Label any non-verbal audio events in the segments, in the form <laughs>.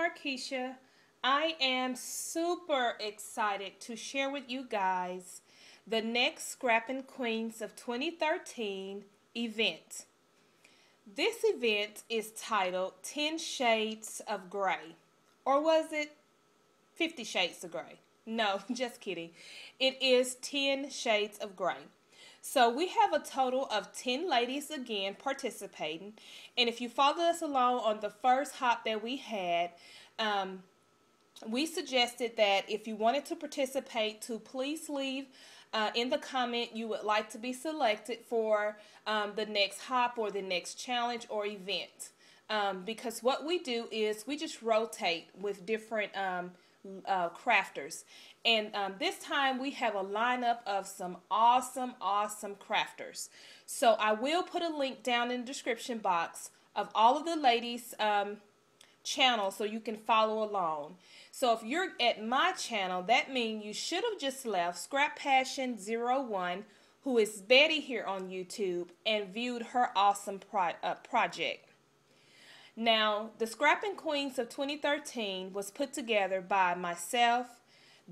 Markeisha. I am super excited to share with you guys the next Scrappin' Queens of 2013 event. This event is titled 10 Shades of Grey. Or was it 50 Shades of Grey? No, <laughs> just kidding. It is 10 Shades of Grey. So we have a total of 10 ladies again participating. And if you followed us along on the first hop that we had, um, we suggested that if you wanted to participate to please leave uh, in the comment you would like to be selected for um, the next hop or the next challenge or event. Um, because what we do is we just rotate with different um, uh, crafters. And um, this time we have a lineup of some awesome, awesome crafters. So I will put a link down in the description box of all of the ladies' um, channels so you can follow along. So if you're at my channel, that means you should have just left Scrap Passion 01, who is Betty here on YouTube, and viewed her awesome pro uh, project. Now, the Scrapping Queens of 2013 was put together by myself,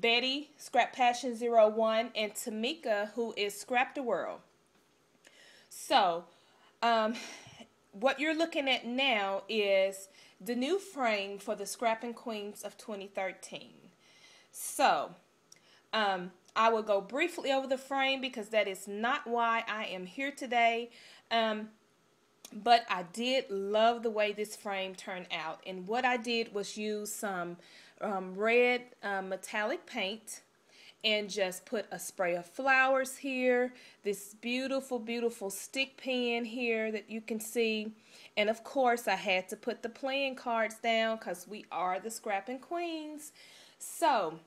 Betty, Scrap Passion 01, and Tamika, who is Scrap the World. So, um, what you're looking at now is the new frame for the Scrapping Queens of 2013. So, um, I will go briefly over the frame because that is not why I am here today. Um, but I did love the way this frame turned out. And what I did was use some um, red uh, metallic paint and just put a spray of flowers here. This beautiful, beautiful stick pin here that you can see. And of course, I had to put the playing cards down because we are the scrapping queens. So,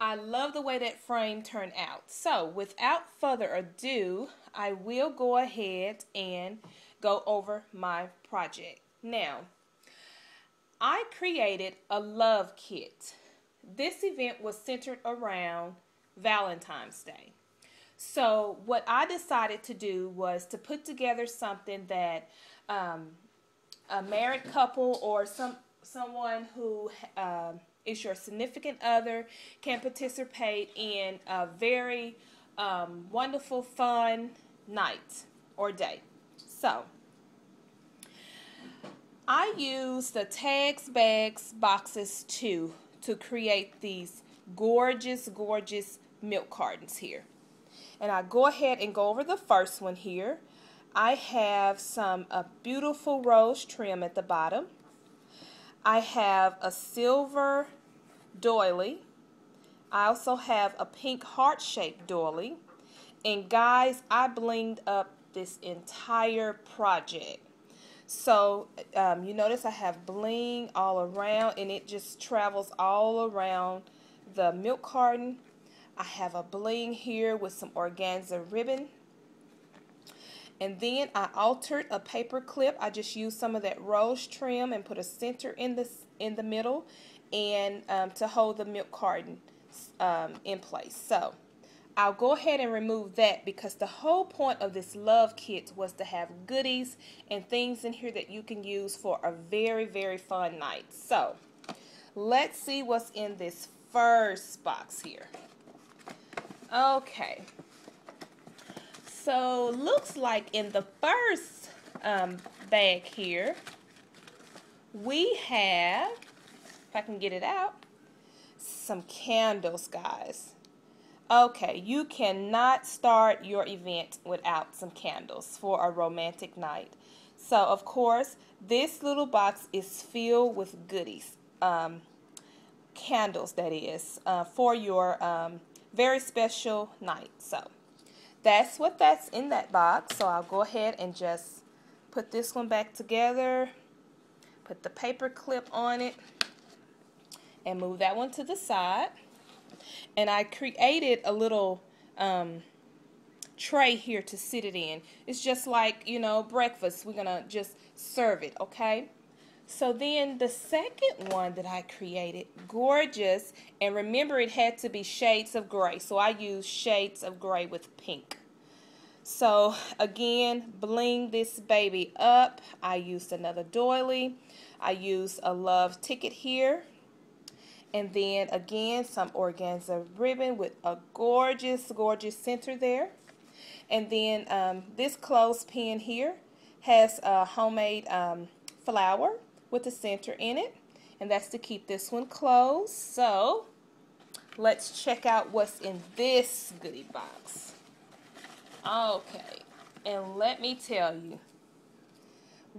I love the way that frame turned out. So, without further ado, I will go ahead and go over my project. Now, I created a love kit. This event was centered around Valentine's Day. So, what I decided to do was to put together something that um, a married couple or some someone who uh, is your significant other can participate in a very um, wonderful, fun night or day. So, I use the tags, bags, boxes too to create these gorgeous, gorgeous milk cartons here. And I go ahead and go over the first one here. I have some a beautiful rose trim at the bottom. I have a silver doily. I also have a pink heart-shaped doily. And guys, I blinged up this entire project. So um, you notice I have bling all around and it just travels all around the milk carton. I have a bling here with some organza ribbon. And then I altered a paper clip. I just used some of that rose trim and put a center in the, in the middle and um, to hold the milk carton um, in place. So I'll go ahead and remove that because the whole point of this love kit was to have goodies and things in here that you can use for a very, very fun night. So, let's see what's in this first box here. Okay. So, looks like in the first um, bag here, we have, if I can get it out, some candles, guys. Okay, you cannot start your event without some candles for a romantic night. So, of course, this little box is filled with goodies, um, candles, that is, uh, for your um, very special night. So, that's what that's in that box. So, I'll go ahead and just put this one back together, put the paper clip on it, and move that one to the side and I created a little um, tray here to sit it in. It's just like, you know, breakfast. We're going to just serve it, okay? So then the second one that I created, gorgeous, and remember it had to be shades of gray. So I used shades of gray with pink. So again, bling this baby up. I used another doily. I use a love ticket here. And then again, some organza ribbon with a gorgeous, gorgeous center there. And then um, this clothespin here has a homemade um, flower with a center in it. And that's to keep this one closed. So let's check out what's in this goodie box. Okay, and let me tell you,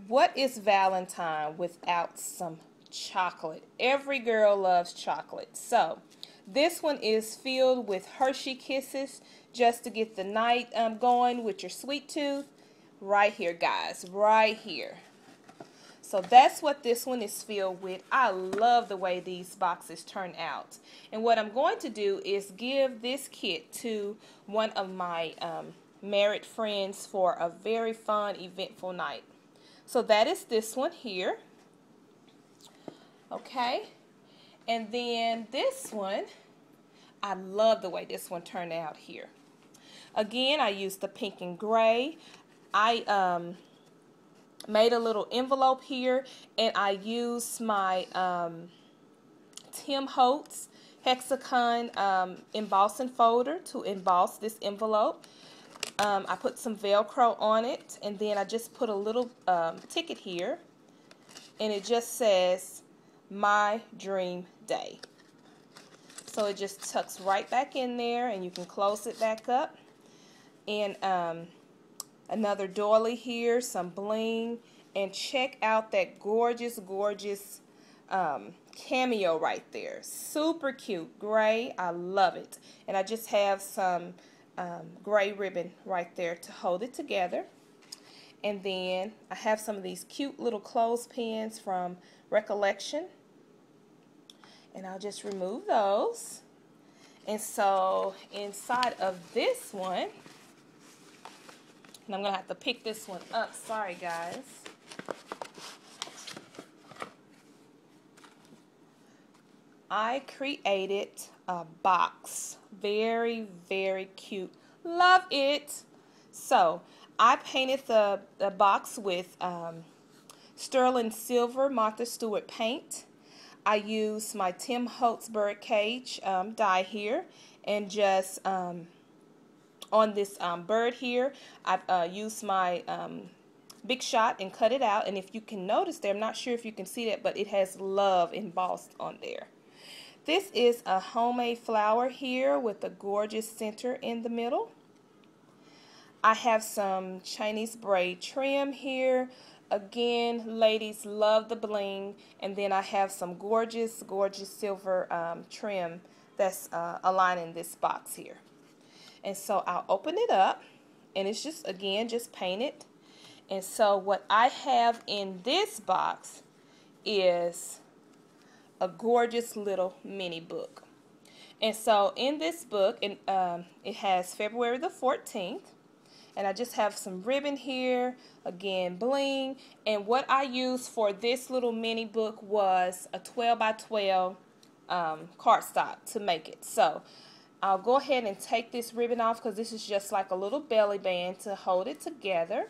what is Valentine without some chocolate? Every girl loves chocolate. So, this one is filled with Hershey Kisses just to get the night um, going with your sweet tooth. Right here, guys, right here. So that's what this one is filled with. I love the way these boxes turn out. And what I'm going to do is give this kit to one of my um, married friends for a very fun, eventful night. So that is this one here. Okay. And then this one, I love the way this one turned out here. Again, I used the pink and gray. I um, made a little envelope here and I used my um, Tim Holtz hexagon um, embossing folder to emboss this envelope. Um, I put some Velcro on it and then I just put a little um, ticket here and it just says my dream day. So it just tucks right back in there and you can close it back up. And um, another doily here, some bling, and check out that gorgeous, gorgeous um, cameo right there. Super cute, gray, I love it. And I just have some um, gray ribbon right there to hold it together. And then I have some of these cute little clothespins from Recollection. And I'll just remove those. And so inside of this one, and I'm going to have to pick this one up. Sorry, guys. I created a box. Very, very cute. Love it. So, I painted the, the box with um, sterling silver Martha Stewart paint. I use my Tim Holtz birdcage um, die here and just um, on this um, bird here, I uh, used my um, Big Shot and cut it out. And if you can notice there, I'm not sure if you can see that, but it has love embossed on there. This is a homemade flower here with a gorgeous center in the middle. I have some Chinese braid trim here. Again, ladies love the bling. And then I have some gorgeous, gorgeous silver um, trim that's uh, aligning this box here. And so I'll open it up and it's just, again, just painted. And so what I have in this box is a gorgeous little mini book. And so in this book, it, um, it has February the 14th. And I just have some ribbon here, again, bling. And what I used for this little mini book was a 12 by 12 um, cardstock to make it. So I'll go ahead and take this ribbon off because this is just like a little belly band to hold it together.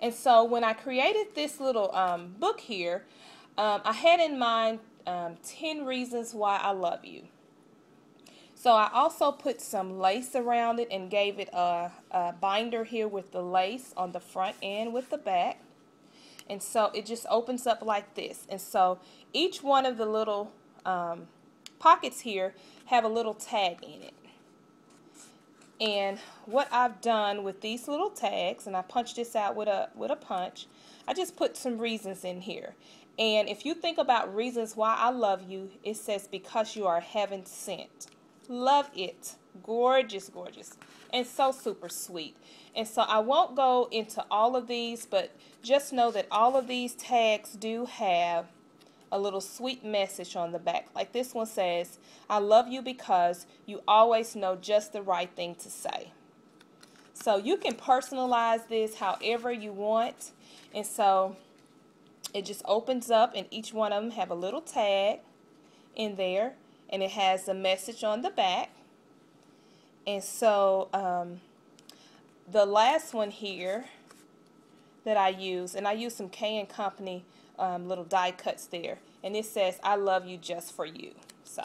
And so when I created this little um, book here, um, I had in mind um, 10 reasons why I love you. So I also put some lace around it and gave it a, a binder here with the lace on the front and with the back. And so it just opens up like this. And so each one of the little um, pockets here have a little tag in it. And what I've done with these little tags, and I punched this out with a, with a punch, I just put some reasons in here. And if you think about reasons why I love you, it says because you are heaven sent. Love it. Gorgeous, gorgeous. And so super sweet. And so I won't go into all of these, but just know that all of these tags do have a little sweet message on the back. Like this one says, I love you because you always know just the right thing to say. So you can personalize this however you want. And so it just opens up and each one of them have a little tag in there. And it has a message on the back. And so um, the last one here that I use, and I use some K & Company um, little die cuts there. And it says, I love you just for you. So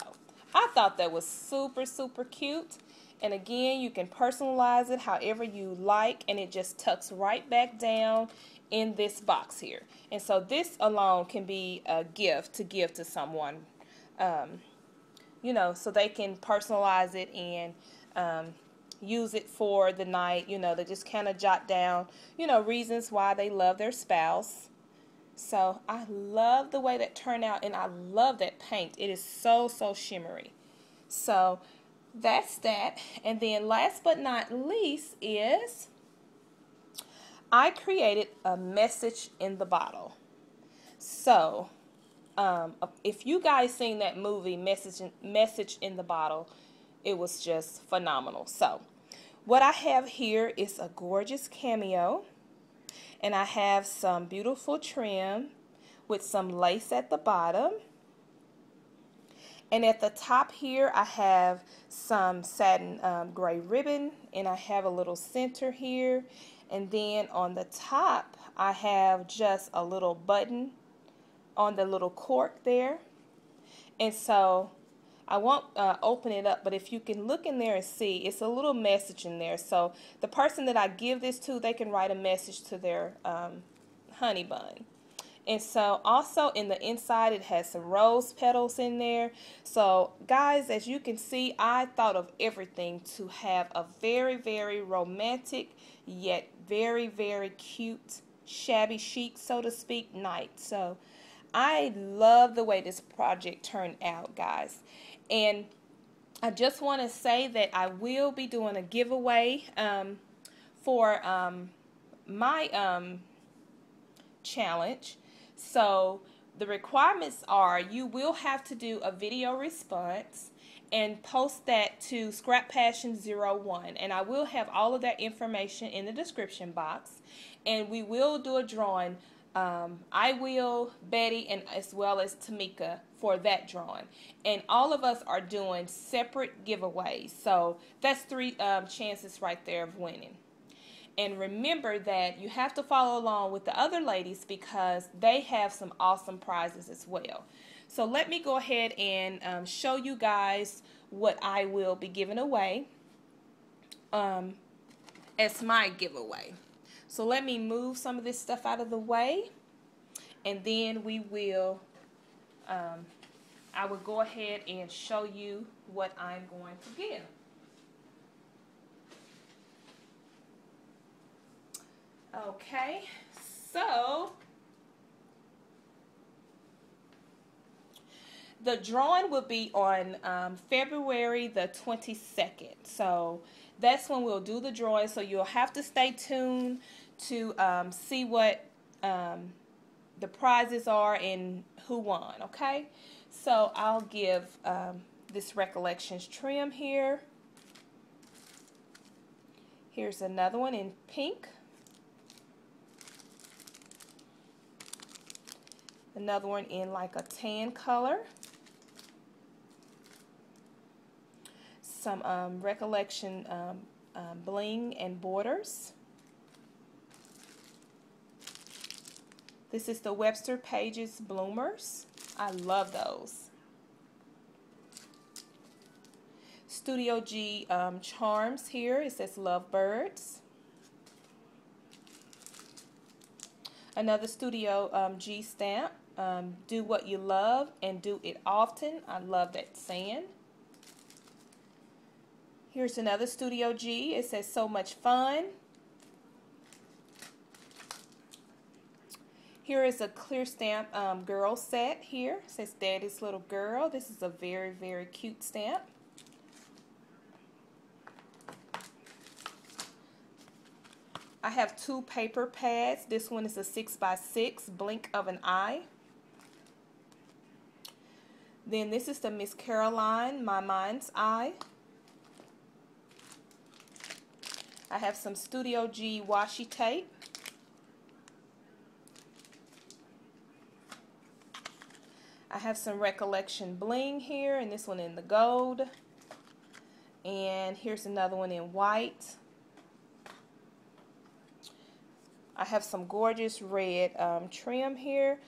I thought that was super, super cute. And again, you can personalize it however you like, and it just tucks right back down in this box here. And so this alone can be a gift to give to someone, um, you know, so they can personalize it and um, use it for the night. You know, they just kind of jot down, you know, reasons why they love their spouse. So I love the way that turned out, and I love that paint. It is so, so shimmery. So that's that. And then last but not least is I created a message in the bottle. So, um, if you guys seen that movie, Message in, Message in the Bottle, it was just phenomenal. So, what I have here is a gorgeous cameo, and I have some beautiful trim with some lace at the bottom. And at the top here, I have some satin um, gray ribbon, and I have a little center here. And then on the top, I have just a little button on the little cork there. And so I won't uh, open it up, but if you can look in there and see, it's a little message in there. So the person that I give this to, they can write a message to their um, honey bun. And so also in the inside, it has some rose petals in there. So guys, as you can see, I thought of everything to have a very, very romantic, yet very, very cute, shabby chic, so to speak, night. So I love the way this project turned out, guys. And I just want to say that I will be doing a giveaway um, for um, my um, challenge. So the requirements are you will have to do a video response and post that to Scrap Passion 01 and I will have all of that information in the description box and we will do a drawing um, I will, Betty, and as well as Tamika for that drawing. And all of us are doing separate giveaways. So that's three um, chances right there of winning. And remember that you have to follow along with the other ladies because they have some awesome prizes as well. So let me go ahead and um, show you guys what I will be giving away um, as my giveaway. So let me move some of this stuff out of the way and then we will, um, I will go ahead and show you what I'm going to give. Okay, so the drawing will be on um, February the 22nd. So that's when we'll do the drawing. So you'll have to stay tuned to um, see what um, the prizes are and who won. Okay, so I'll give um, this Recollections trim here. Here's another one in pink. Another one in like a tan color. Some um, recollection um, um, bling and borders. This is the Webster Pages Bloomers. I love those. Studio G um, Charms here. It says Lovebirds. Another Studio um, G stamp. Um, do what you love and do it often. I love that saying. Here's another Studio G. It says so much fun. Here is a clear stamp um, girl set here. It says Daddy's Little Girl. This is a very, very cute stamp. I have two paper pads. This one is a 6 by 6 blink of an eye. Then this is the Miss Caroline, My Mind's Eye. I have some Studio G washi tape. I have some Recollection Bling here, and this one in the gold. And here's another one in white. I have some gorgeous red um, trim here.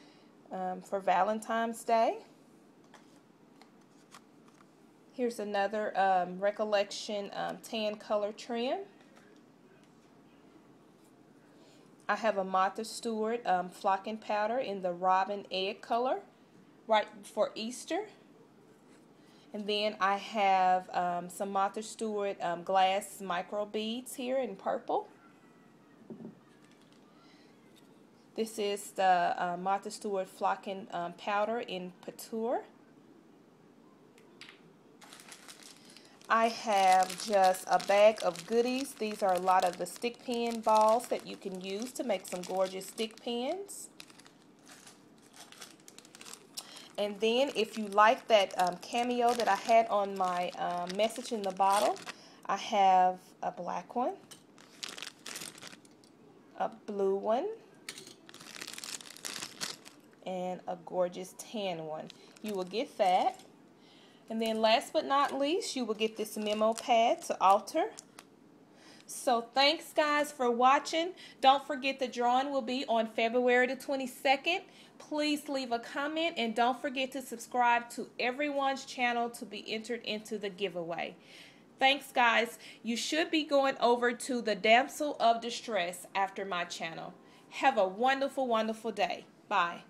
um, for Valentine's Day. Here's another um, Recollection um, tan color trim. I have a Martha Stewart um, flocking powder in the robin egg color right for Easter. And then I have um, some Martha Stewart um, glass micro beads here in purple. This is the uh, Martha Stewart flocking um, powder in Couture. I have just a bag of goodies. These are a lot of the stick pin balls that you can use to make some gorgeous stick pins. And then if you like that um, cameo that I had on my um, message in the bottle, I have a black one, a blue one, and a gorgeous tan one. You will get that. And then last but not least, you will get this memo pad to alter. So thanks guys for watching. Don't forget the drawing will be on February the 22nd. Please leave a comment and don't forget to subscribe to everyone's channel to be entered into the giveaway. Thanks guys. You should be going over to the Damsel of Distress after my channel. Have a wonderful, wonderful day. Bye.